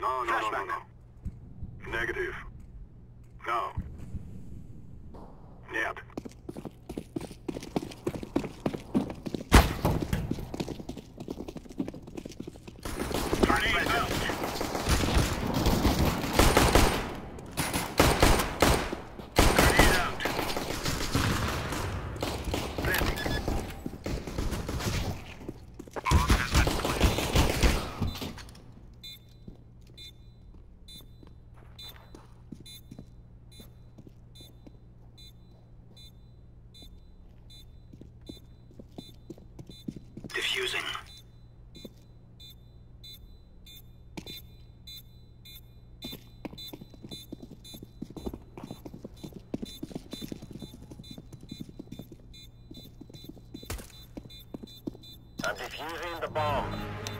no, no, no, no. Negative. No. Нет. Grenade out. I'm defusing the bomb.